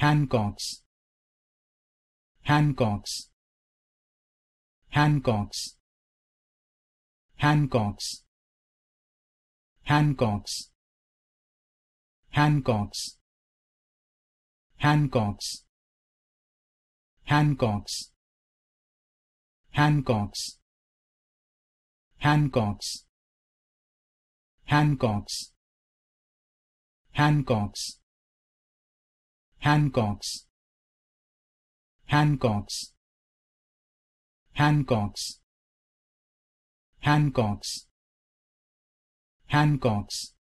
Hancocks Hancocks Hancocks Hancocks Hancocks Hancocks Hancocks Hancocks Hancocks Hancocks Hancocks Hancocks Hancocks. Hancocks. Hancocks. Hancocks. Hancocks